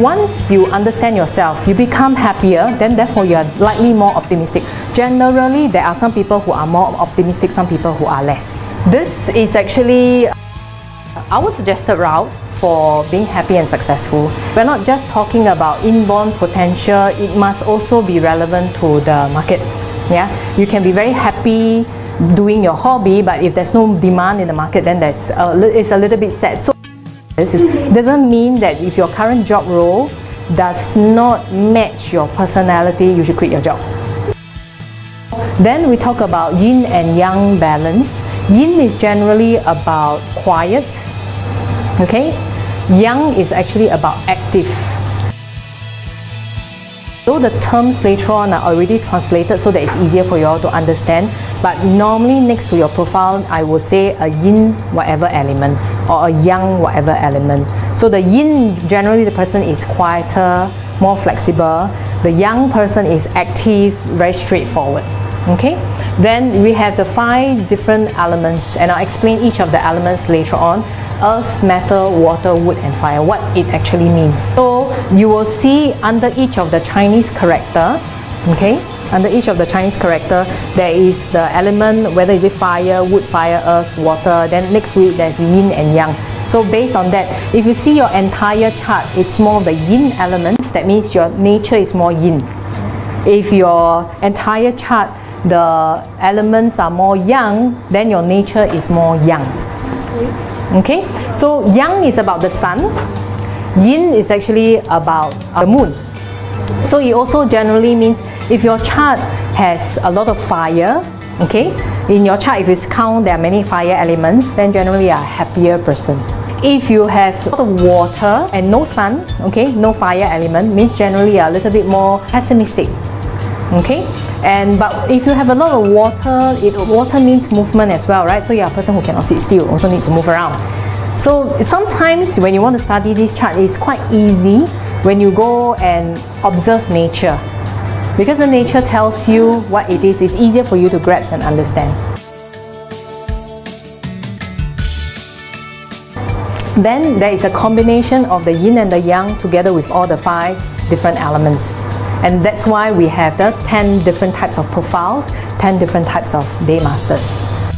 once you understand yourself, you become happier, then therefore you are likely more optimistic. Generally, there are some people who are more optimistic, some people who are less. This is actually uh, our suggested route for being happy and successful. We're not just talking about inborn potential, it must also be relevant to the market. Yeah, you can be very happy doing your hobby, but if there's no demand in the market, then there's a, it's a little bit sad. So this is, doesn't mean that if your current job role does not match your personality, you should quit your job. Then we talk about yin and yang balance. Yin is generally about quiet, okay? Yang is actually about active. Though the terms later on are already translated so that it's easier for you all to understand, but normally next to your profile, I will say a yin whatever element or a yang whatever element. So the yin, generally the person is quieter, more flexible. The yang person is active, very straightforward. Okay, then we have the five different elements, and I'll explain each of the elements later on earth, metal, water, wood, and fire, what it actually means. So you will see under each of the Chinese character, okay, under each of the Chinese character, there is the element, whether is it fire, wood, fire, earth, water, then next it there's yin and yang. So based on that, if you see your entire chart, it's more the yin elements, that means your nature is more yin. If your entire chart, the elements are more yang, then your nature is more yang. Okay, so yang is about the sun, yin is actually about the moon. So it also generally means if your chart has a lot of fire, okay, in your chart if you count there are many fire elements, then generally you are a happier person. If you have a lot of water and no sun, okay, no fire element, means generally you are a little bit more pessimistic. Okay, and but if you have a lot of water, it, water means movement as well, right? So you're a person who cannot sit still, also needs to move around. So sometimes when you want to study this chart, it's quite easy when you go and observe nature. Because the nature tells you what it is, it's easier for you to grasp and understand. Then there is a combination of the yin and the yang together with all the five different elements. And that's why we have the 10 different types of profiles, 10 different types of day masters.